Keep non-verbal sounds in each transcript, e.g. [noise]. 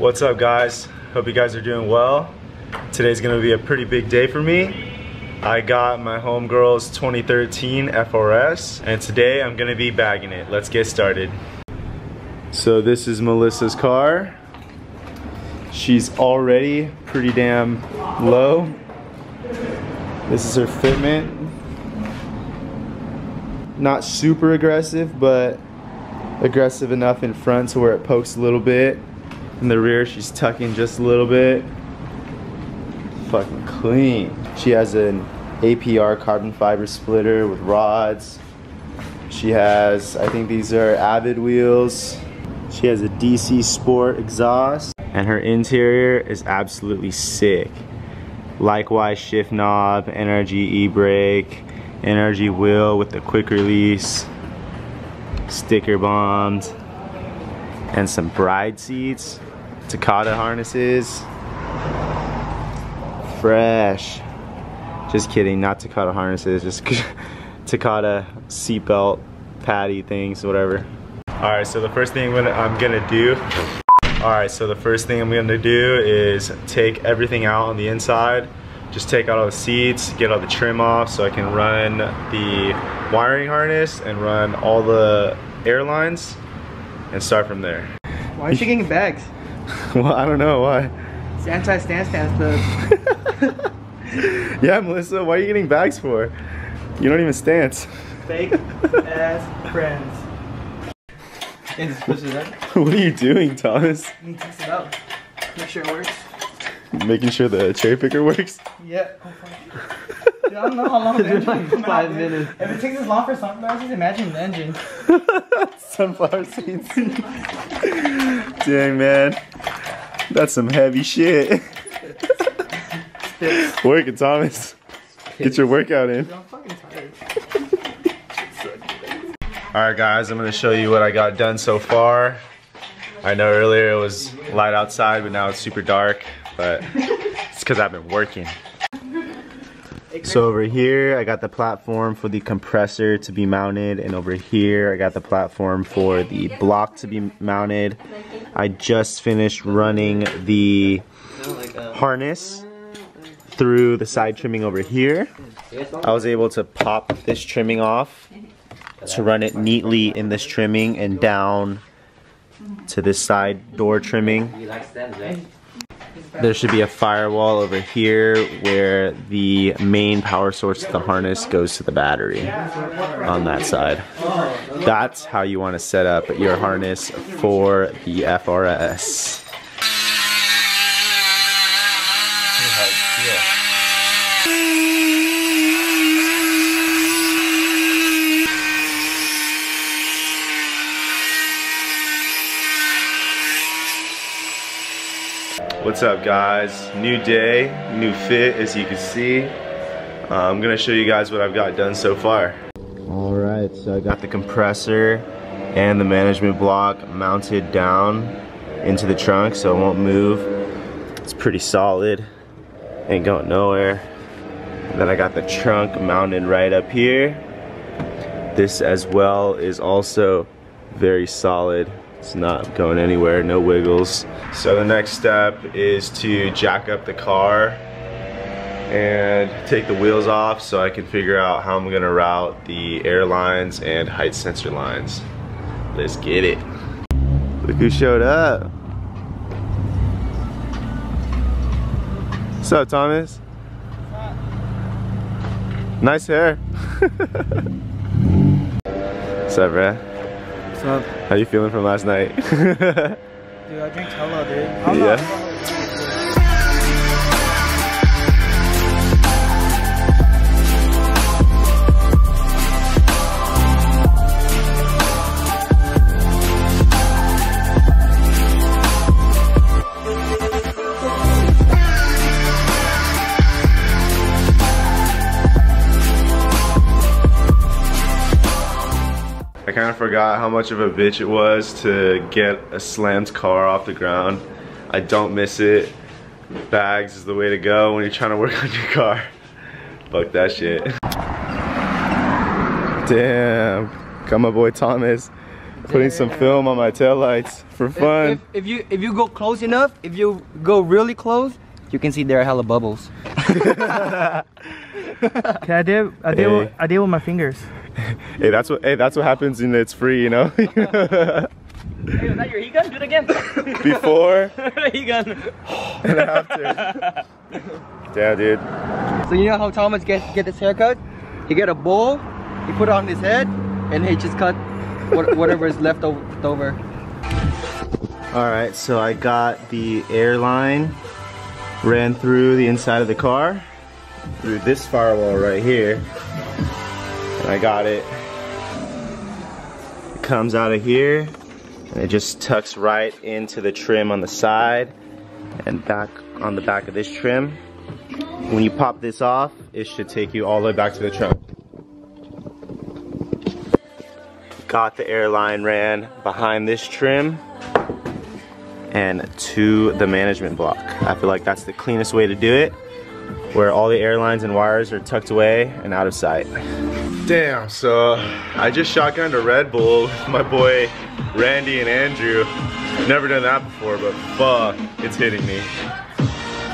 What's up guys? Hope you guys are doing well. Today's gonna be a pretty big day for me. I got my homegirl's 2013 FRS and today I'm gonna be bagging it. Let's get started. So this is Melissa's car. She's already pretty damn low. This is her fitment. Not super aggressive, but aggressive enough in front to where it pokes a little bit. In the rear, she's tucking just a little bit. Fucking clean. She has an APR carbon fiber splitter with rods. She has, I think these are Avid wheels. She has a DC Sport exhaust. And her interior is absolutely sick. Likewise shift knob, NRG e-brake, NRG wheel with the quick release, sticker bombed, and some bride seats, Takata harnesses, fresh. Just kidding, not Takata harnesses, just [laughs] Takata seatbelt, patty things, whatever. All right, so the first thing I'm gonna do, all right, so the first thing I'm gonna do is take everything out on the inside, just take out all the seats, get all the trim off so I can run the wiring harness and run all the airlines and start from there. Why is she getting bags? [laughs] well, I don't know, why? It's anti-stance stance though. [laughs] yeah, Melissa, why are you getting bags for? You don't even stance. Fake ass friends. And just push it up. what are you doing, Thomas? You test it out. Make sure it works. Making sure the cherry picker works? Yeah. [laughs] Dude, I don't know how long the [laughs] engine like five minutes. If it takes this long for sunflower seeds, imagine the engine. [laughs] sunflower seeds. Dang man. That's some heavy shit. Working, Thomas. Get your workout in. I'm fucking tired. Alright guys, I'm gonna show you what I got done so far. I know earlier it was light outside, but now it's super dark, but it's because I've been working. So over here, I got the platform for the compressor to be mounted, and over here, I got the platform for the block to be mounted. I just finished running the harness through the side trimming over here. I was able to pop this trimming off to run it neatly in this trimming and down to this side door trimming. There should be a firewall over here where the main power source of the harness goes to the battery on that side. That's how you want to set up your harness for the FRS. What's up guys? New day, new fit as you can see. Uh, I'm gonna show you guys what I've got done so far. Alright, so I got the compressor and the management block mounted down into the trunk so it won't move. It's pretty solid, ain't going nowhere. And then I got the trunk mounted right up here. This as well is also very solid. It's not going anywhere, no wiggles. So the next step is to jack up the car and take the wheels off so I can figure out how I'm gonna route the airlines and height sensor lines. Let's get it. Look who showed up. What's up, Thomas? What's up? Nice hair. [laughs] What's up, bruh? What's up? How you feeling from last night? [laughs] Dude, I drink Tella, dude. I'm Yeah. Forgot how much of a bitch it was to get a slammed car off the ground. I don't miss it. Bags is the way to go when you're trying to work [laughs] on your car. Fuck that shit. Damn. Got my boy Thomas Putting some film on my taillights for fun. If, if you if you go close enough, if you go really close, you can see there are hella bubbles. [laughs] Okay, I did. I did. Hey. I did with my fingers. Hey, that's what hey, that's what happens when it's free, you know? [laughs] hey, was that your heat gun? Do it again. [laughs] Before [laughs] heat gun. [sighs] and after. Yeah, dude. So you know how Thomas get get his haircut? He get a bowl, he put it on his head, and he just cut what, whatever is left over. All right, so I got the airline, ran through the inside of the car, through this firewall right here, and I got it. It comes out of here, and it just tucks right into the trim on the side, and back on the back of this trim. When you pop this off, it should take you all the way back to the trunk. Got the airline ran behind this trim and to the management block. I feel like that's the cleanest way to do it, where all the airlines and wires are tucked away and out of sight. Damn, so I just shotgunned a Red Bull with my boy Randy and Andrew. Never done that before, but fuck, it's hitting me.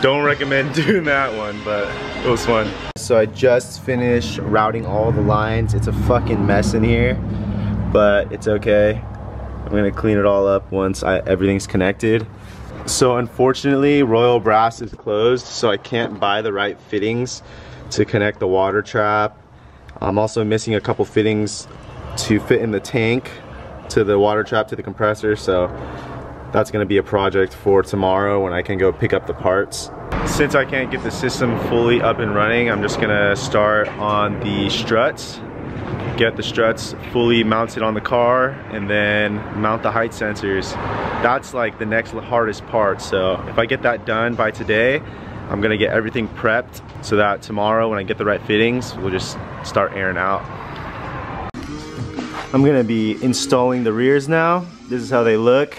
Don't recommend [laughs] doing that one, but it was fun. So I just finished routing all the lines. It's a fucking mess in here, but it's okay. I'm gonna clean it all up once I, everything's connected. So unfortunately, Royal Brass is closed, so I can't buy the right fittings to connect the water trap. I'm also missing a couple fittings to fit in the tank to the water trap to the compressor, so that's gonna be a project for tomorrow when I can go pick up the parts. Since I can't get the system fully up and running, I'm just gonna start on the struts get the struts fully mounted on the car and then mount the height sensors. That's like the next hardest part. So if I get that done by today, I'm gonna get everything prepped so that tomorrow when I get the right fittings, we'll just start airing out. I'm gonna be installing the rears now. This is how they look.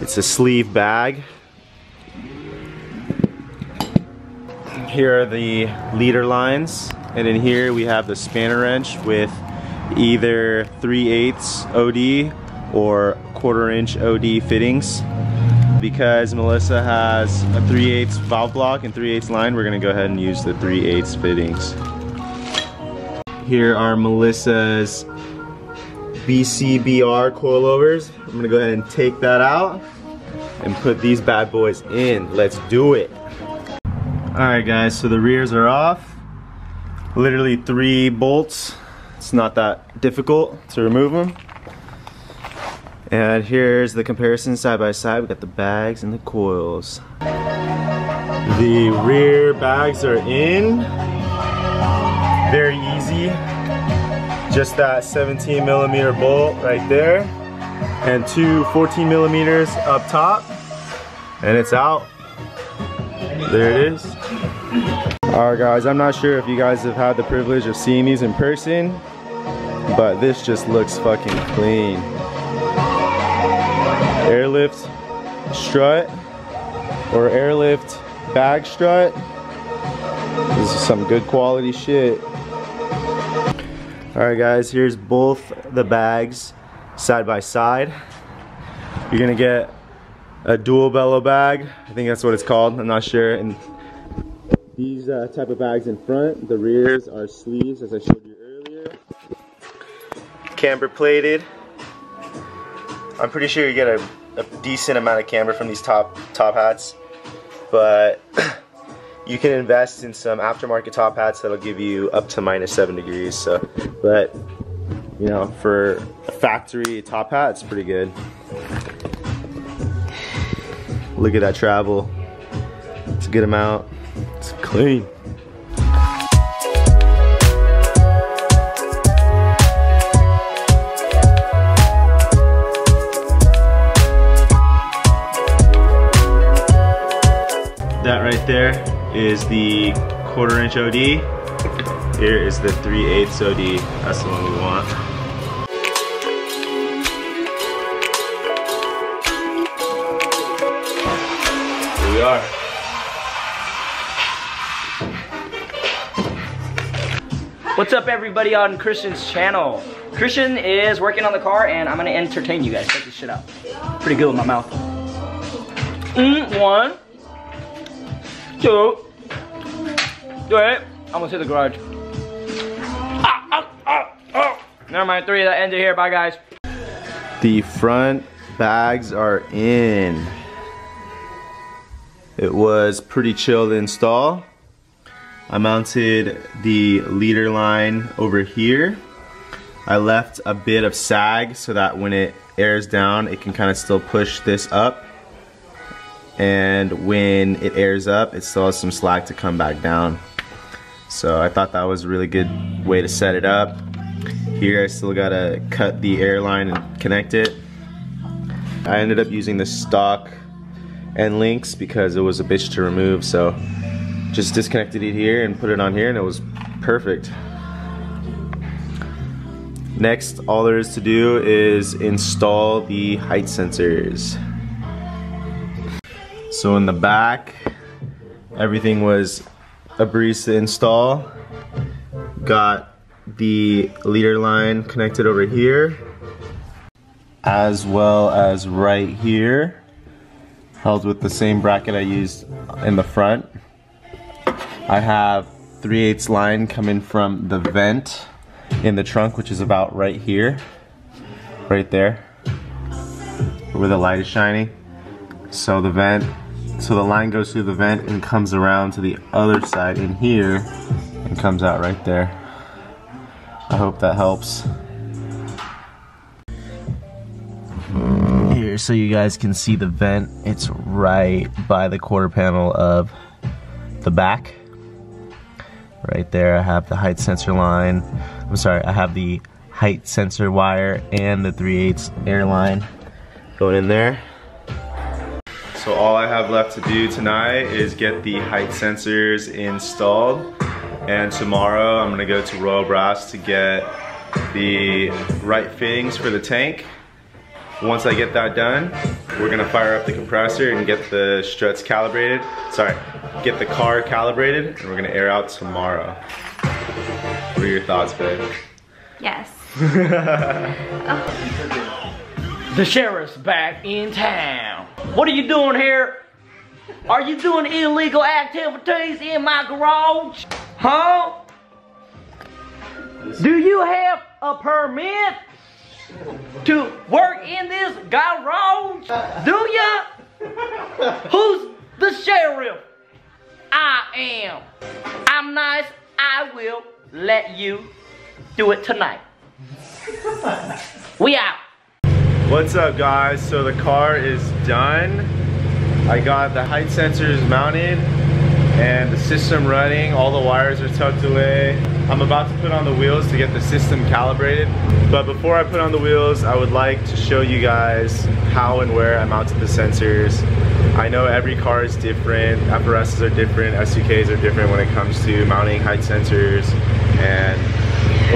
It's a sleeve bag. Here are the leader lines. And in here we have the spanner wrench with either 3 8 OD or quarter inch OD fittings. Because Melissa has a 3 8 valve block and 3 8 line, we're gonna go ahead and use the 3 8 fittings. Here are Melissa's BCBR coilovers. I'm gonna go ahead and take that out and put these bad boys in. Let's do it. All right guys, so the rears are off. Literally three bolts. It's not that difficult to remove them. And here's the comparison side by side. We got the bags and the coils. The rear bags are in. Very easy. Just that 17 millimeter bolt right there. And two 14 millimeters up top. And it's out. There it is. Alright guys, I'm not sure if you guys have had the privilege of seeing these in person, but this just looks fucking clean. Airlift strut or airlift bag strut. This is some good quality shit. Alright guys, here's both the bags side by side. You're gonna get a dual bellow bag. I think that's what it's called. I'm not sure. And these uh, type of bags in front. The rears are sleeves, as I showed you earlier. Camber plated. I'm pretty sure you get a, a decent amount of camber from these top top hats, but [clears throat] you can invest in some aftermarket top hats that'll give you up to minus seven degrees. So, but you know, for a factory top hat, it's pretty good. Look at that travel. It's a good amount. It's clean. Is the quarter inch OD. Here is the 3 8 OD. That's the one we want. Here we are. What's up everybody on Christian's channel? Christian is working on the car and I'm gonna entertain you guys. Check this shit out. Pretty good with my mouth. Mm, one, two, three. I'm gonna hit the garage. Ah, ah, ah, ah. Never mind, three. That ends it here. Bye, guys. The front bags are in. It was pretty chill to install. I mounted the leader line over here. I left a bit of sag so that when it airs down, it can kind of still push this up. And when it airs up, it still has some slack to come back down. So I thought that was a really good way to set it up. Here I still gotta cut the air line and connect it. I ended up using the stock end links because it was a bitch to remove so just disconnected it here and put it on here and it was perfect. Next all there is to do is install the height sensors. So in the back everything was a breeze to install. Got the leader line connected over here as well as right here held with the same bracket I used in the front I have 3 8 line coming from the vent in the trunk which is about right here right there where the light is shining so the vent so the line goes through the vent and comes around to the other side in here and comes out right there I hope that helps. Here, so you guys can see the vent. It's right by the quarter panel of the back. Right there, I have the height sensor line. I'm sorry, I have the height sensor wire and the 3 8 air line going in there. So all I have left to do tonight is get the height sensors installed and tomorrow I'm gonna go to Royal Brass to get the right fittings for the tank. Once I get that done, we're gonna fire up the compressor and get the struts calibrated. Sorry, get the car calibrated and we're gonna air out tomorrow. What are your thoughts, babe? Yes. [laughs] Oh. The sheriff's back in town. What are you doing here? Are you doing illegal activities in my garage? Huh? Do you have a permit to work in this garage? Do ya? Who's the sheriff? I am. I'm nice. I will let you do it tonight. We out. What's up guys? So the car is done. I got the height sensors mounted and the system running. All the wires are tucked away. I'm about to put on the wheels to get the system calibrated. But before I put on the wheels, I would like to show you guys how and where I mounted the sensors. I know every car is different, FRSs are different, SUKs are different when it comes to mounting height sensors and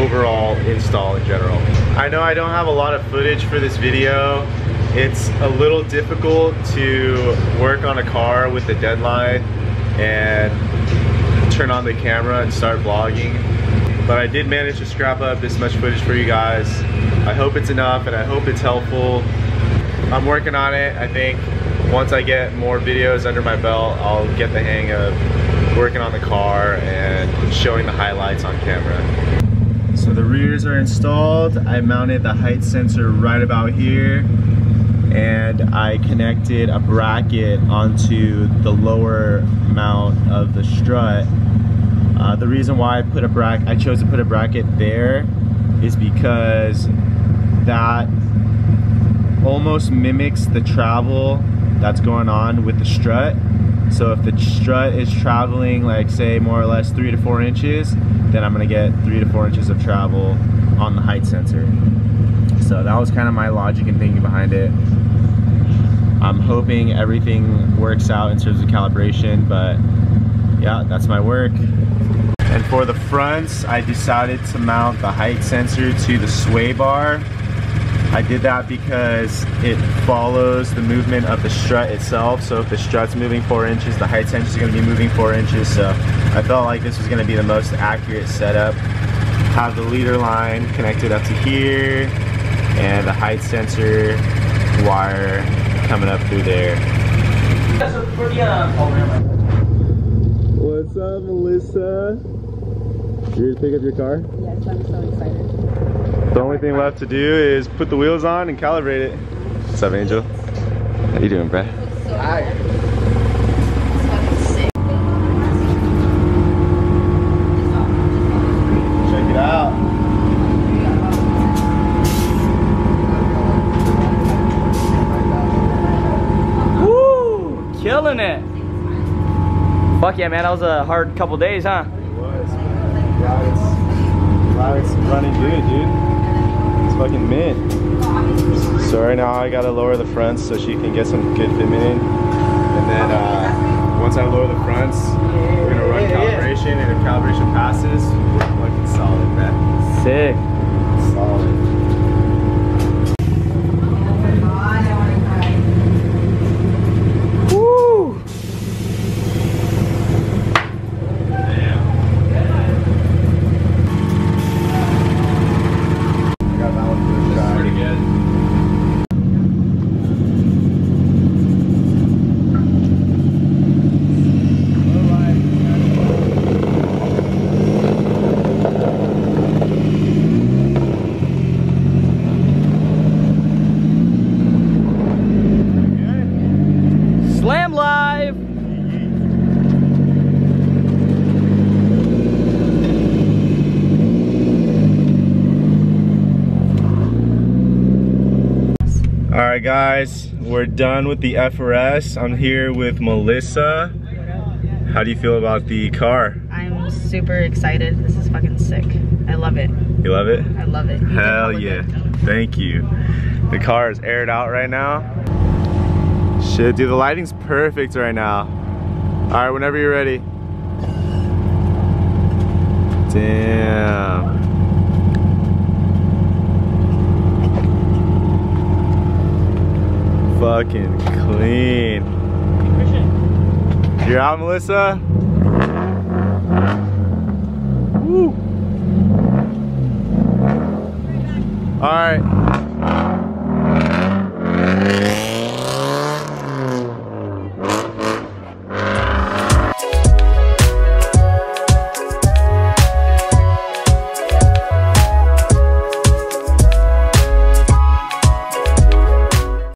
overall install in general. I know I don't have a lot of footage for this video. It's a little difficult to work on a car with a deadline and turn on the camera and start vlogging. But I did manage to scrap up this much footage for you guys. I hope it's enough and I hope it's helpful. I'm working on it. I think once I get more videos under my belt, I'll get the hang of working on the car and showing the highlights on camera. So the rears are installed. I mounted the height sensor right about here and I connected a bracket onto the lower mount of the strut. Uh, the reason why I put a bracket, I chose to put a bracket there is because that almost mimics the travel that's going on with the strut. So if the strut is traveling like say more or less three to four inches, then I'm gonna get three to four inches of travel on the height sensor. So that was kind of my logic and thinking behind it. I'm hoping everything works out in terms of calibration, but yeah, that's my work. And for the fronts, I decided to mount the height sensor to the sway bar. I did that because it follows the movement of the strut itself. So if the strut's moving four inches, the height sensor is gonna be moving four inches. So I felt like this was gonna be the most accurate setup. have the leader line connected up to here and the height sensor wire coming up through there. What's up, Melissa? You ready to pick up your car? Yes, I'm so excited. The only thing left to do is put the wheels on and calibrate it. What's up, Angel? How you doing, bruh? Check it out. Woo! Killing it. Fuck yeah, man. That was a hard couple days, huh? It's running good, dude. It's fucking mint. So right now I gotta lower the fronts so she can get some good fitment in. And then uh, once I lower the fronts, we're gonna run calibration and if calibration passes, we're fucking solid, man. Sick. Solid. Woo! Got that one pushed back. Pretty good. Slam live. All right, guys, we're done with the FRS. I'm here with Melissa. How do you feel about the car? I'm super excited. This is fucking sick. I love it. You love it? I love it. Hell yeah. good. Thank you. The car is aired out right now. Shit, dude, the lighting's perfect right now. All right, whenever you're ready. Damn. fucking clean. You're out, Melissa? Woo. All right.